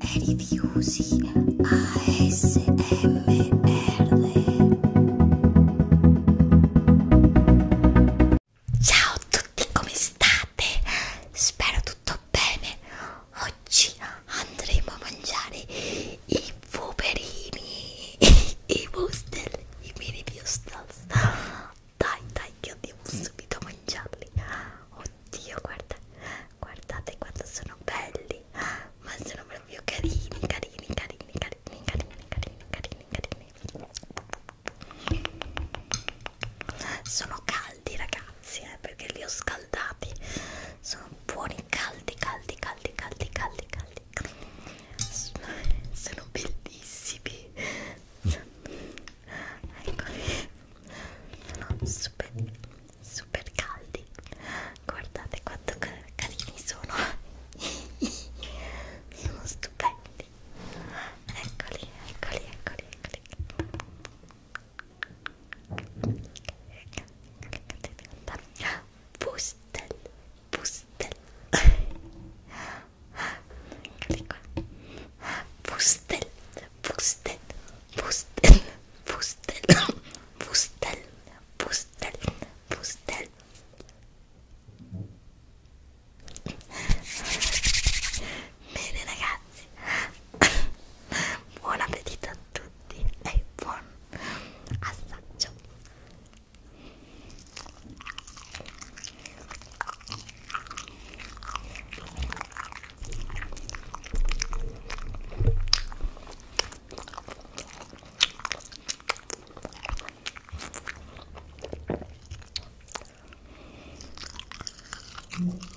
rifiusi ASMR. 음.